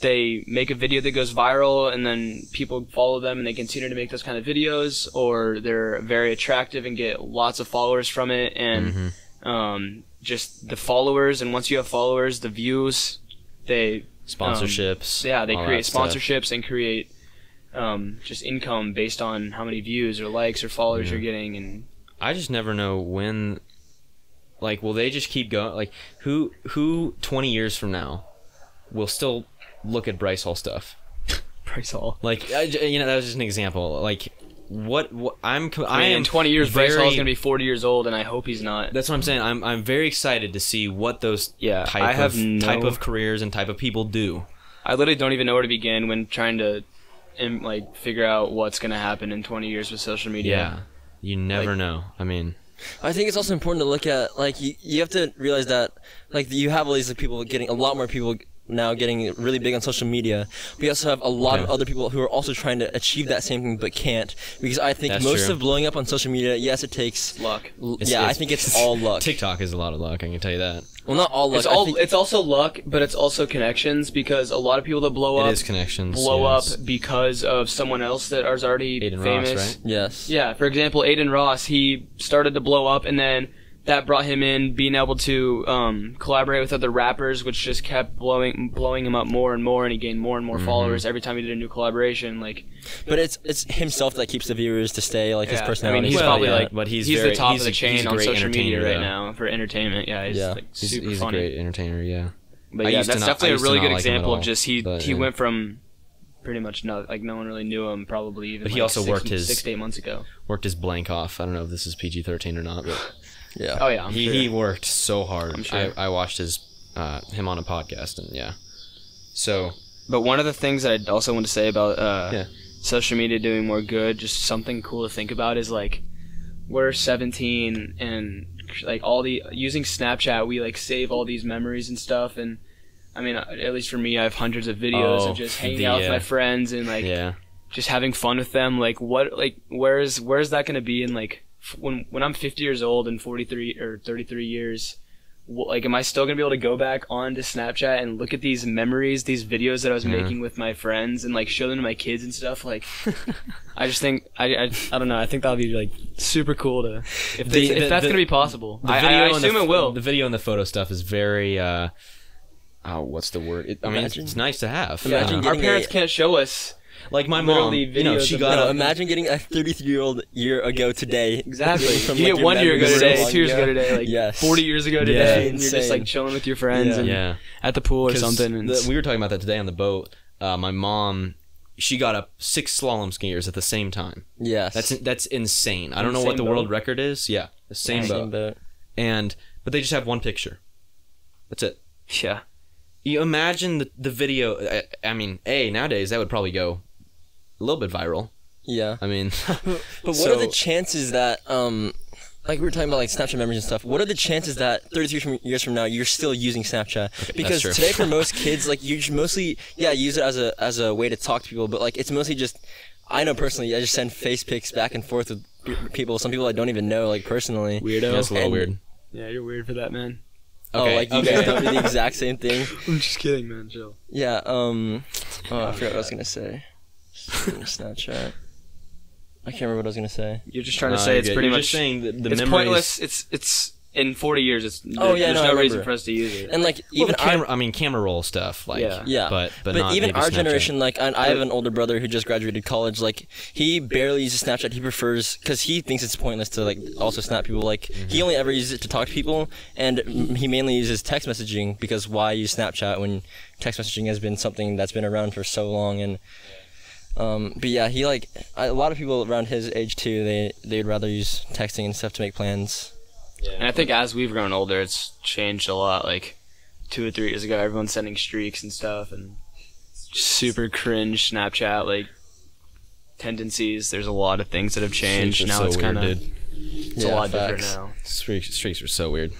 they make a video that goes viral and then people follow them and they continue to make those kind of videos or they're very attractive and get lots of followers from it and Mm-hmm. um, just the followers and once you have followers the views they Sponsorships. yeah, they create that stuff. sponsorships and create um, just income based on how many views or likes or followers Yeah. you're getting. And I just never know when. Like, will they just keep going? Like, who who twenty years from now will still look at Bryce Hall stuff? Bryce Hall. Like, I j you know, that was just an example. Like, what, what I'm I mean, am in 20 years, Bryce very- Hall's gonna be 40 years old, and I hope he's not. That's what I'm saying. I'm I'm very excited to see what those Yeah, type I have of no- type of careers and type of people do. I literally don't even know where to begin when trying to, like, figure out what's gonna happen in 20 years with social media. Yeah, you never know. I mean, I think it's also important to look at like you, you have to realize that like you have all these like, people getting a lot more people now getting really big on social media. We also have a lot of other people who are also trying to achieve that same thing but can't because I think That's most true. of blowing up on social media, yes, it takes. Luck. It's- yeah, I think it's all luck. TikTok is a lot of luck. I can tell you that. Well, not all luck. It's all. think- It's also luck, but it's also connections because a lot of people that blow up is connections. blow yes. up because of someone else that is already Adin Ross, famous. right? yes. Yeah, for example, Adin Ross, he started to blow up, and then that brought him in being able to um, collaborate with other rappers, which just kept blowing blowing him up more and more, and he gained more and Mm-hmm. more followers every time he did a new collaboration. Like, But it's it's himself that keeps the viewers to stay like his yeah, I mean, he's Well, probably yeah, like, but he's he's very- the top he's of the chain he's a on social media right though. now for entertainment. Yeah, he's Yeah. like He's, super he's a funny. great entertainer. Yeah. But I yeah, used to that's not- definitely a really good like example all, of just he but, he yeah. went from pretty much no like no one really knew him probably even But he like, also six, worked his- six to eight months ago. Worked his blank off. I don't know if this is PG thirteen or not, but yeah. Oh yeah, I'm he sure. he worked so hard. Sure. I, I watched his uh, him on a podcast and yeah. So But one of the things that I also want to say about uh, Yeah. social media doing more good, just something cool to think about, is like we're 17 and like all the using Snapchat, we like save all these memories and stuff. And I mean, at least for me, I have hundreds of videos Oh, of just hanging the, out with uh, my friends and like yeah, just having fun with them. Like what, like where's where's that gonna be in like when when I'm 50 years old and 43 or 33 years? wh- Like, am I still gonna be able to go back onto Snapchat and look at these memories, these videos that I was Yeah. making with my friends, and like show them to my kids and stuff? Like, I just think I, I, I don't know. I think that'll be like super cool to if, they, The- if the- that's the- gonna be possible. the I, video I, assume the, it will. The video and the photo stuff is very. uh Oh, what's the word? It, I mean, it's, it's nice to have. Imagine Uh, Our parents a- can't show us Like my mom, Literally you know, videos she of got No, up. imagine getting a 33 year old year ago today. Exactly. From, you like, get your one year ago memories so today, long two years ago today, like Yes. 40 years ago Yeah. today, and you're just Insane. like chilling with your friends Yeah. and yeah. at the pool or 'Cause something. And the- we were talking about that today on the boat. Uh, my mom, she got up six slalom skiers at the same time. Yes. That's that's insane. I don't know what the same world record is. Yeah, the same boat. boat. And but they just have one picture. That's it. yeah, You imagine the the video. I, I mean, a nowadays that would probably go a little bit viral. Yeah. I mean, But what So- are the chances that, um, like we were talking about like Snapchat memories and stuff. What are the chances that 33 from, years from now you're still using Snapchat? because true. today for most kids, like you mostly yeah use it as a as a way to talk to people, but like it's mostly just. I know personally, I just send face pics back and forth with people. Some people I don't even know, like personally. weirdo. that's a little And- weird. Yeah, you're weird for that, man. Oh, like you okay. guys don't do the exact same thing. I'm just kidding, man. Chill. Yeah. Um. Oh, I forgot what I was gonna say. Snapchat. I can't remember what I was gonna say. You're just trying to say you're it's good. pretty You're much just saying that the it's memories. pointless. It's it's in 40 years. It's Oh, yeah, there's no, I no reason remember. for us to use it. And like Well, even our camera, I mean, camera roll stuff. Like, Yeah. Yeah. but but, but not even maybe our Snapchat. generation, like I, I have an older brother who just graduated college. Like he barely uses Snapchat. He prefers because he thinks it's pointless to like also snap people. Like Mm-hmm. he only ever uses it to talk to people, and he mainly uses text messaging because why use Snapchat when text messaging has been something that's been around for so long and. Um, but yeah, he like a lot of people around his age too. They they'd rather use texting and stuff to make plans. And I think as we've grown older, it's changed a lot. Like two or three years ago, everyone's sending streaks and stuff, and super cringe Snapchat like tendencies. There's a lot of things that have changed. Now so it's kind of dude. it's a lot facts. different now. Streaks, streaks are so weird.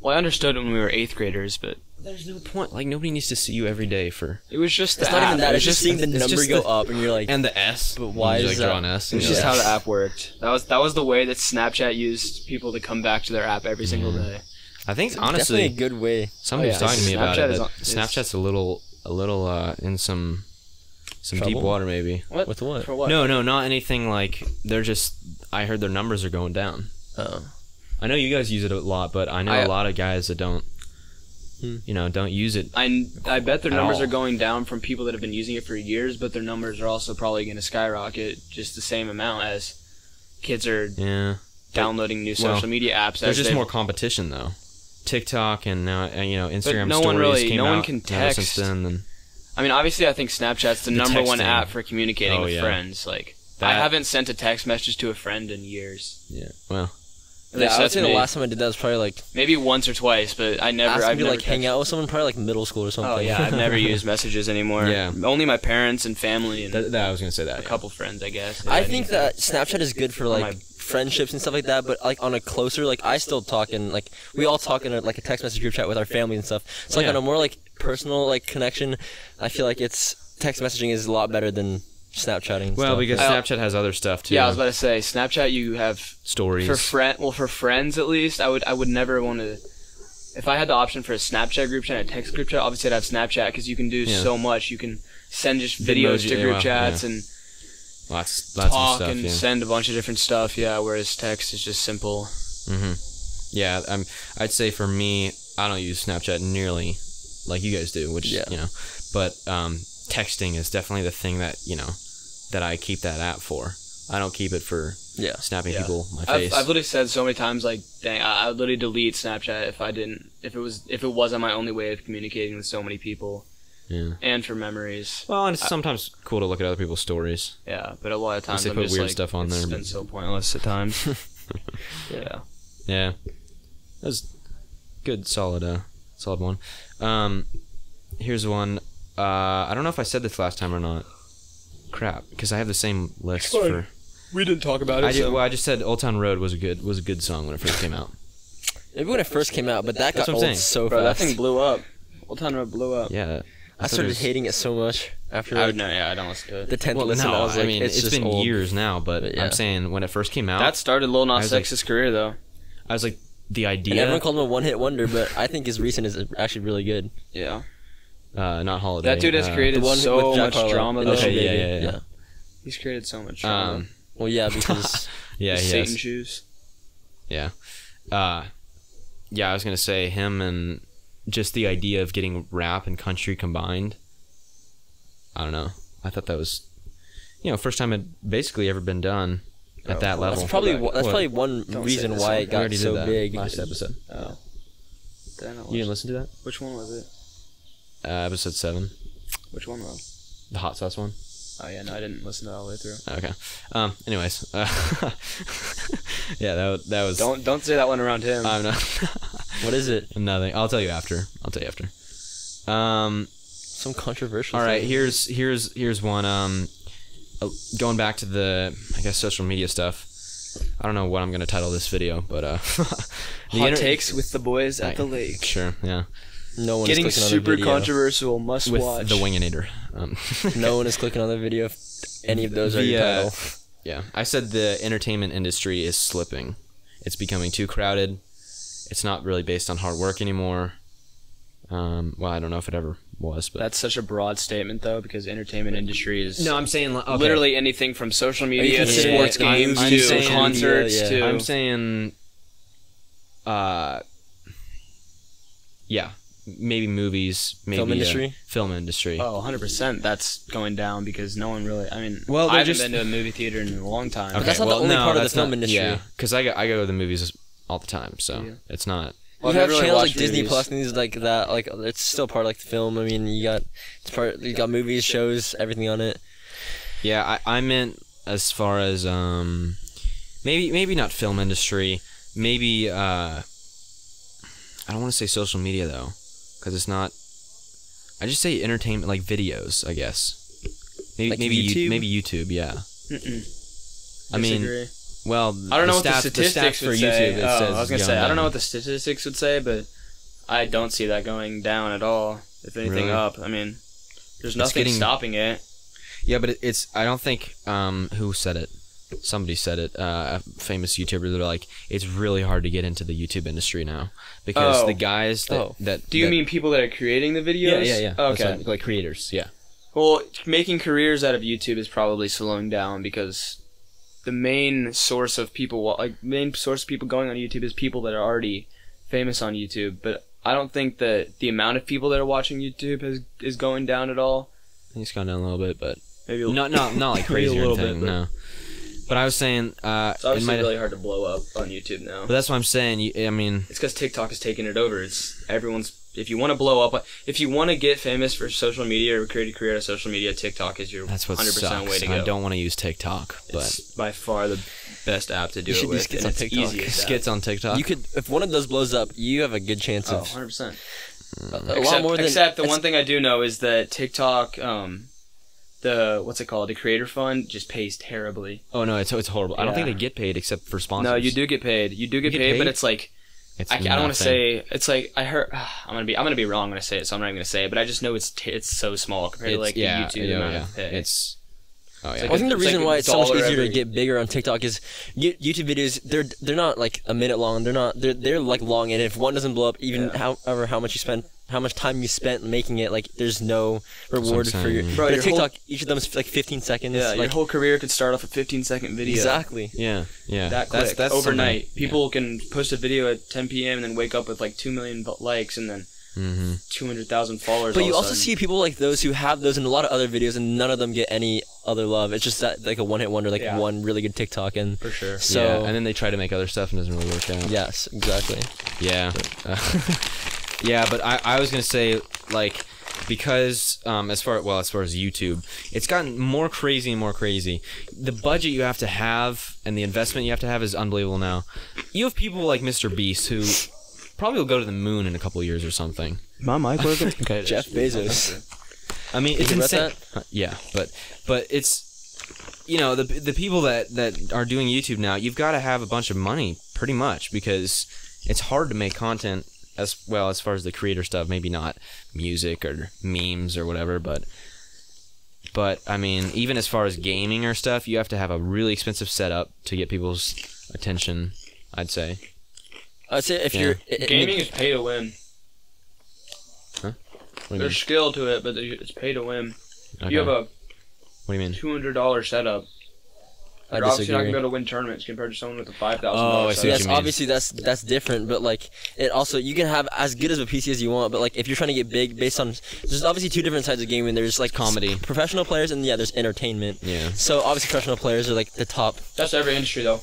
Well, I understood it when we were eighth graders, but There's no point. Like nobody needs to see you every day for. it was just It's the not even that. It It's was just seeing the number go the- up, and you're like, And the S. But why is just, like, draw that? an S. It was and just you're how the app worked. That was that was the way that Snapchat used people to come back to their app every single Mm. day. I think definitely honestly, a good way. somebody Oh, was yeah. talking to me about Snapchat it. is That on- is- Snapchat's a little, a little uh, in some, some deep water maybe. What? With what? For what? No, no, not anything like they're just. I heard their numbers are going down. Oh. I know you guys use it a lot, but I know I- a lot of guys that don't. Hmm. You know, don't use it. I, I bet their numbers all. are going down from people that have been using it for years, but their numbers are also probably going to skyrocket just the same amount as kids are Yeah, downloading new well, social media apps. there's just more competition though. TikTok and now uh, you know Instagram no stories one really- came no one out can ever since text. then. And I mean, obviously, I think Snapchat's the, The number one app for communicating Oh, with yeah. friends. Like, I haven't sent a text message to a friend in years. yeah, well, At Yeah, I would that's say the last time I did that was probably like Maybe once or twice, but I never. I've me to never like hang out with someone, probably like middle school or oh, something. Oh yeah, I've never used messages anymore. Yeah. only my parents and family and that, that I was gonna say that. a yeah. couple friends, I guess. I think that Snapchat is good for like friendships and stuff like that, but like on a closer, like I still talk and like we all talk in a, like a text message group chat with our family and stuff. So like Yeah. on a more like personal like connection, I feel like it's text messaging is a lot better than Snapchatting. and Well, stuff. because I- Snapchat has other stuff too. Yeah, I was about to say Snapchat. You have stories. for friend. Well, for friends at least, I would. I would never want to. If I had the option for a Snapchat group chat and a text group chat, obviously I'd have Snapchat because you can do Yeah. so much. You can send just videos Bitmoji, to group well, chats yeah. and lots, lots talk of stuff. and yeah. send a bunch of different stuff. Yeah, whereas text is just simple. hmm Yeah, I'm. I'd say for me, I don't use Snapchat nearly like you guys do, which Yeah. you know, but um, texting is definitely the thing that you know that I keep that app for. I don't keep it for yeah. snapping Yeah. people my I've, face. I've literally said so many times like, dang, I, I would literally delete Snapchat if I didn't, if it was, if it wasn't my only way of communicating with so many people yeah. and for memories. Well, and it's sometimes cool to look at other people's stories. Yeah, but a lot of times they I'm put just weird like, stuff on it's there, been but- so pointless at times. yeah. Yeah, that was good, solid, uh, solid one. Um, here's one. Uh, I don't know if I said this last time or not. Crap, because I have the same list Fine. for. We didn't talk about I did, well, I just said Old Town Road was a good was a good song when it first came out. Maybe when it first came out, but that That's got old saying. so Bro, that thing blew up. Old Town Road blew up. Yeah, I thought started was- hating it so much after I like, would know. Yeah, I don't listen to it. the tenth Well, listen. no, I was like, I mean it's, it's just been old. years now, but, But yeah. I'm saying when it first came out, That started Lil I Nas was like- X's career, though. I was like the idea. And everyone called him a one-hit wonder, but I think his recent is actually really good. Yeah. Uh, not holiday. That dude has uh, created The one so with Jack much Harlow. drama. and Though. Ocean Okay, yeah, Baby. yeah, yeah. He's created so much drama. Um, Well, yeah, because yeah, The he Satan has. shoes. Yeah. Uh, yeah, I was gonna say him and just the idea of getting rap and country combined. I don't know. I thought that was you know, first time it basically ever been done at Oh, that level. That's probably one- that's What? probably one Don't reason why one. it got so big. last episode. Oh. Did I not You didn't listen to that? Which one was it? Uh, episode seven, Which one was? the hot sauce one. Oh yeah, no, I didn't listen to that all the way through. Okay. Um. Anyways. Uh, yeah. That that was. Don't don't say that one around him. I'm not. What is it? nothing. I'll tell you after. I'll tell you after. Um. Some controversial. All right. thing. Here's here's here's one. Um. uh, Going back to the I guess social media stuff. I don't know what I'm gonna title this video, but uh. the Hot inter- takes with the boys at the lake. Sure. Yeah. No one Getting is clicking super on the video. controversial. Must With watch. the Winginator. Um. no one is clicking on the video. If any of those are The, your uh, title. Yeah, I said the entertainment industry is slipping. It's becoming too crowded. It's not really based on hard work anymore. Um, well, I don't know if it ever was, but That's such a broad statement though, because entertainment industry is no, I'm saying okay. literally anything from social media to considering sports I'm- games I'm to saying- concerts Yeah, to. I'm saying, uh, yeah, maybe movies, maybe Film uh, industry? film industry. Oh, 100%. That's going down because no one really. I mean, Well, I haven't just- been to a movie theater in a long time. Okay, that's not the only part of the that's film not- industry. Yeah, because I go, I go to the movies all the time, so Yeah. it's not. Well, you I've really channels like watched Disney movies. Plus and things like that. Like it's still part of like the film. I mean, you got it's part. You got movies, shows, everything on it. Yeah, I, I meant as far as um, maybe maybe not film industry, maybe uh, I don't want to say social media though, because it's not. I just say entertainment, like videos, I guess. Maybe Like maybe YouTube? You, maybe YouTube, yeah. Mm-mm. I mean, well, I don't know the what the statistics stats for would YouTube. say. Oh, says I was gonna say going I don't know what the statistics would say, but I don't see that going down at all. If anything, Really? up. I mean, there's nothing getting- stopping it. Yeah, but it, it's. I don't think. Um, who said it? Somebody said it. Uh, a famous YouTuber. They're like, it's really hard to get into the YouTube industry now because Oh. the guys that Oh. that. Do you that- mean people that are creating the videos? Yeah, yeah, yeah. Okay. what- like creators. Yeah. Well, making careers out of YouTube is probably slowing down because the main source of people, like main source of people going on YouTube, is people that are already famous on YouTube. But I don't think that the amount of people that are watching YouTube has is going down at all. I think it's gone down a little bit, but Maybe a not not not like crazy or little anything. bit, no. But I was saying, uh, It's it obviously might. really hard to blow up on YouTube now. But that's what I'm saying. You, I mean, It's because TikTok is taking it over. It's everyone's. If you want to blow up, if you want to get famous for social media or create a career out of social media, TikTok is your that's what 100% sucks. way to go. I don't want to use TikTok, but It's by far the best app to do You it should with. use skits and on it's TikTok. easy as that. skits on TikTok. You could if one of those blows up, you have a good chance Oh, of 100%. a, a except, lot more than. except the one thing I do know is that TikTok, um, the what's it called, the Creator Fund, just pays terribly. oh no, it's it's horrible. I don't think they get paid except for sponsors. No, you do get paid. You do get, get paid, but paid? it's like It's I, I don't want to nothing. say it's like I heard. I'm gonna be I'm gonna be wrong when I say it, so I'm not even gonna say it. But I just know it's t- it's so small compared to It's, like yeah, the YouTube yeah, amount yeah. of pay. It's. Oh yeah. like I think the It's reason like a why it's so much dollar easier every- to get bigger on TikTok is you- YouTube videos. They're they're not like a minute long. They're not. They're they're like long. And if one doesn't blow up, even Yeah. however how much you spent, how much time you spent making it, like there's no reward for your. Bro, but your a TikTok, each of them is like 15 seconds. yeah, your whole career could start off a 15 second video. exactly. yeah, yeah. That quick, that's, that's overnight. something- People can post a video at 10 p.m. and then wake up with like two million likes and then hmm 200,000 followers. But you also sudden. see people like those who have those in a lot of other videos, and none of them get any other love. It's just that like a one hit wonder, like Yeah. one really good TikTok, and for sure. so yeah, and then they try to make other stuff and it doesn't really work out. yes, exactly. Yeah. Uh, yeah, but I, I was gonna say like because um, as far well as far as YouTube, it's gotten more crazy and more crazy. The budget you have to have and the investment you have to have is unbelievable now. You have people like Mr. Beast who probably will go to the moon in a couple years or something. My mic working? okay. Jeff Bezos. I mean, it's Think about insane. Uh, Yeah, but but it's you know the the people that that are doing YouTube now. You've got to have a bunch of money, pretty much, because it's hard to make content as well as far as the creator stuff. Maybe not music or memes or whatever, but but I mean, even as far as gaming or stuff, you have to have a really expensive setup to get people's attention. I'd say. I'd say if Yeah. you're i- i- Gaming is pay to win. What do you mean? There's skill to it, but it's pay to win. Okay. You have a what do you mean? two hundred dollar setup. I You're obviously not gonna be able to win tournaments compared to someone with a five thousand. Oh, I see what Yes, you mean. obviously that's that's different, but like it also you can have as good of a PC as you want, but like if you're trying to get big based on there's obviously two different sides of gaming. There's like Comedy. professional players, and yeah, there's entertainment. Yeah. So obviously professional players are like the top. That's every industry though.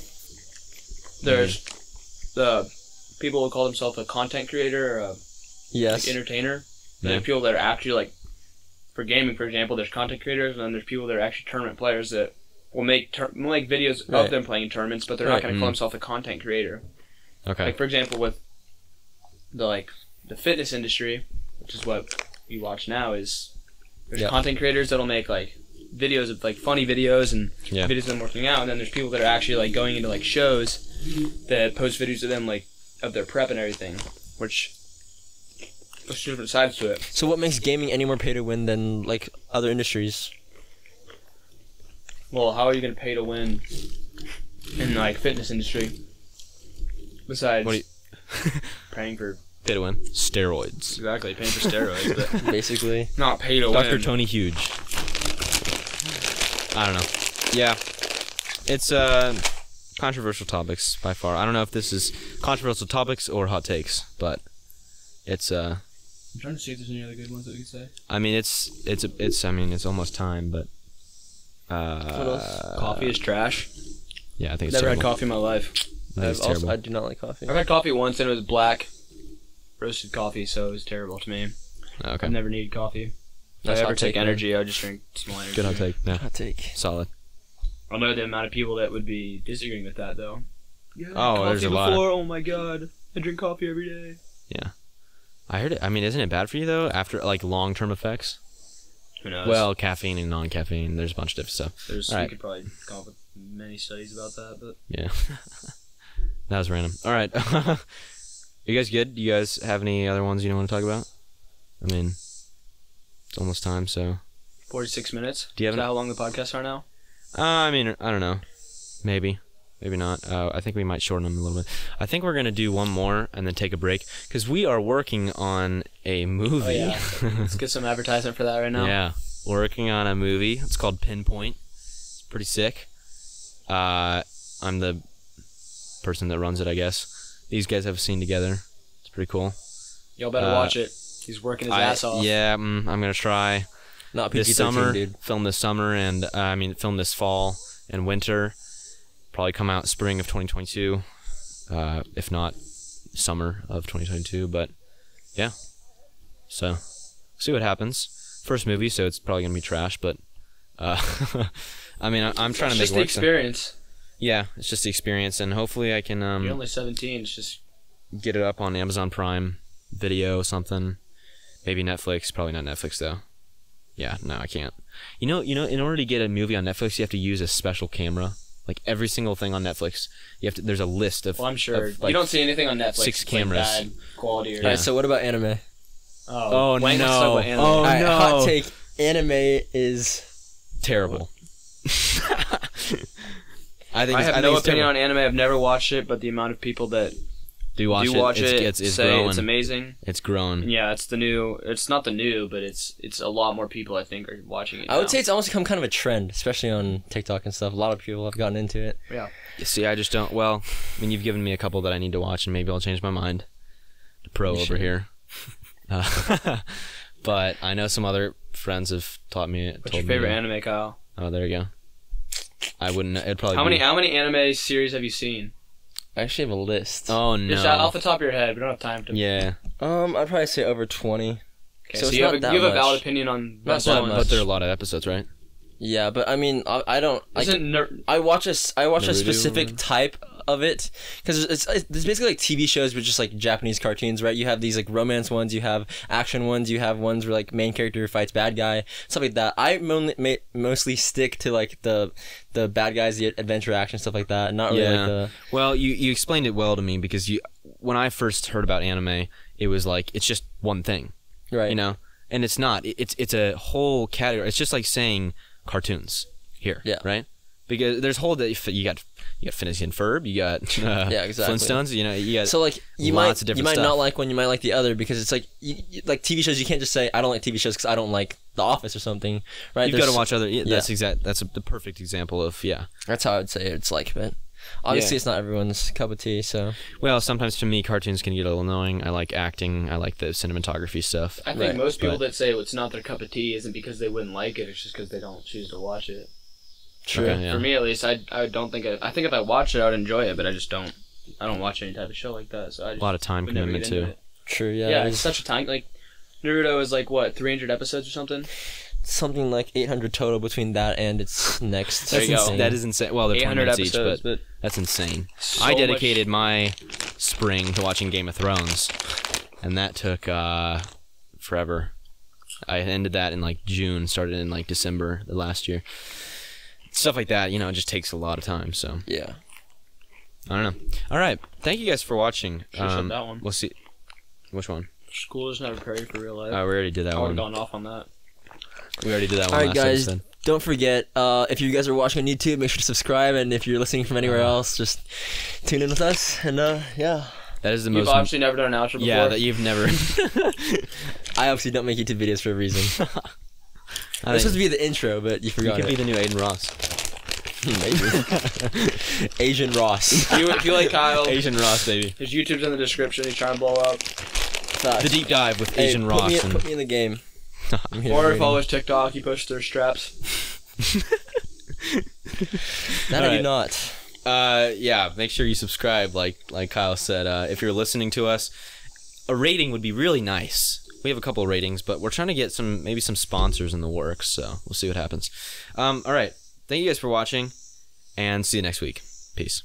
There's mm-hmm. the people who call themselves a content creator or a Yes. like, entertainer. Yeah. There's people that are actually like, for gaming, for example, there's content creators, and then there's people that are actually tournament players that will make tur- will make videos Right. of them playing tournaments, but they're Right. not going to call Mm. themselves a content creator. Okay. Like for example, with the like the fitness industry, which is what you watch now, is there's Yeah. content creators that'll make like videos of like funny videos and Yeah. videos of them working out, and then there's people that are actually like going into like shows that post videos of them like of their prep and everything, which there's two different sides to it. So what makes gaming any more pay to win than like other industries? Well, how are you going to pay to win in like fitness industry? Besides What do you- paying for Pay to win. Steroids. exactly paying for steroids, but Basically. not pay to Dr. win. Tony Huge. I don't know. Yeah. It's uh controversial topics by far. I don't know if this is controversial topics or hot takes, but it's uh I'm trying to see if there's any other good ones that we could say. I mean it's it's it's I mean it's almost time, but uh What else? Coffee is trash. Yeah, I think it's Never had terrible. coffee in my life. I think also, terrible. I do not like coffee. I've had coffee once and it was black roasted coffee, so it was terrible to me. okay. I've never needed coffee. If That's I ever hot take take, man. energy, I just drink small energy. Good hot take. Yeah. Hot take. Solid. I know the amount of people that would be disagreeing with that though. Yeah, Oh, there's a lot of- Oh my god, I drink coffee every day. Yeah. I heard it. I mean, isn't it bad for you though after like long-term effects? Who knows? Well, caffeine and non-caffeine, there's a bunch of different stuff. there's all we right. could probably come up with many studies about that, but Yeah. that was random. All right. you guys good? Do you guys have any other ones you don't want to talk about? I mean, it's almost time, so. 46 minutes. Do you have Is an- that how long the podcasts are now? Uh, I mean, I don't know. Maybe. Maybe not. Uh, I think we might shorten them a little bit. I think we're going to do one more and then take a break because we are working on a movie. yeah. Let's get some advertisement for that right now. Yeah, working on a movie. It's called Pinpoint. It's pretty sick. Uh, I'm the person that runs it, I guess. These guys have a scene together. It's pretty cool. Y'all better Uh, watch it. He's working his I- ass off. Yeah, mm, I'm gonna try Not this PG-13, summer. dude. Film this summer, and uh, I mean, film this fall and winter. Probably come out spring of 2022, uh, if not summer of 2022. But yeah, so see what happens. First movie, so it's probably gonna be trash. But uh, I mean, I, I'm trying it's to make just it the work. so- experience. yeah, it's just the experience, and hopefully I can um, You're only 17. It's just get it up on Amazon Prime Video, or something. Maybe Netflix. Probably not Netflix though. Yeah, no, I can't. You know, you know, in order to get a movie on Netflix, you have to use a special camera. Like every single thing on Netflix, you have to. There's a list of. well, I'm sure of, like, you don't see anything on Netflix. six that's, like, cameras. bad quality. Or Yeah. Alright, so what about anime? Oh, oh Wayne wants to no. anime. Oh, Alright, no. hot take. Anime is terrible. I think I it's- have think no opinion terrible. on anime. I've never watched it, but the amount of people that Do watch do it. watch it's, it It's, it's say growing. it's amazing. It's grown. Yeah, it's the new. It's not the new, but it's it's a lot more people I think are watching it. I would say it's almost become kind of a trend, especially on TikTok and stuff. A lot of people have gotten into it. Yeah. See, I just don't. Well, I mean, you've given me a couple that I need to watch, and maybe I'll change my mind. The pro You over should. here. Uh, but I know some other friends have taught me. What's told your favorite to- anime, Kyle? Oh, there you go. I wouldn't. It'd probably. How be, many how many anime series have you seen? I actually have a list. Oh no. Just off the top of your head. We don't have time to. yeah, Um, I'd probably say over twenty. Okay, So so, you have a, you have a valid opinion on Not best that ones. much. but there are a lot of episodes, right? Yeah, but I mean, I, I don't. Isn't Nar- I watch a s- I watch a specific type of it because it's, it's there's basically like TV shows but just like Japanese cartoons, right? You have these like romance ones, you have action ones, you have ones where like main character fights bad guy, stuff like that. I mon- ma- mostly stick to like the the bad guys, the adventure action stuff like that, not really Yeah. like the Well, you you explained it well to me because you when I first heard about anime, it was like it's just one thing. right. you know and it's not It- it's it's a whole category it's just like saying cartoons here Yeah. right because there's whole that you got you got Phineas and Ferb you got uh, Yeah, exactly. Flintstones you know you got So like you Lots might of you might stuff. not like one, you might like the other because it's like you, you- like TV shows. You can't just say I don't like TV shows because I don't like The Office or something, right? You've got to watch other. Yeah, yeah. That's exact. That's a, the perfect example of yeah. That's how I'd say it's like, but obviously Yeah. it's not everyone's cup of tea. So Well, sometimes to me, cartoons can get a little annoying. I like acting. I like the cinematography stuff. I think Right, most people but- that say it's not their cup of tea isn't because they wouldn't like it. It's just because they don't choose to watch it. True. Okay, yeah. For me, at least, I I don't think I, I think if I watched it, I would enjoy it, but I just don't. I don't watch any type of show like that, so I A just lot of time commitment too. it. True. Yeah. Yeah, it's such a time like. Naruto is like what 300 episodes or something. something like 800 total between that and its next. There you go. That is insane. Well, they're 20 800 episodes, each, but but that's insane. so I much- dedicated my spring to watching Game of Thrones, and that took uh, forever. I ended that in like June, started in like December the last year. Stuff like that, you know, it just takes a lot of time. So Yeah. I don't know. All right, thank you guys for watching. Should've Um, that one. We'll see. Which one? School is never prepared for real life. Oh, we already did that i've one. gone off on that. We already did that one All right, last guys. episode. Don't forget, uh, if you guys are watching on YouTube, make sure to subscribe, and if you're listening from anywhere else, just tune in with us. And uh, yeah, That is the You've most. obviously never done an outro before. yeah, that you've never. I obviously don't make YouTube videos for a reason. I was supposed to be the intro, but you you forgot could be the new Adin Ross. Maybe. Asian Ross. If you, if you like Kyle, Asian Ross, baby. his YouTube's in the description. He's trying to blow up. The deep dive with Hey, Asian put Ross. Me, and put me in the game. I'm here Or waiting. follow his TikTok. He posts their straps. That I Alright. do not. uh, yeah, make sure you subscribe. Like like Kyle said, uh, if you're listening to us, a rating would be really nice. We have a couple of ratings, but we're trying to get some maybe some sponsors in the works. So we'll see what happens. Um, all right, thank you guys for watching, and see you next week. Peace.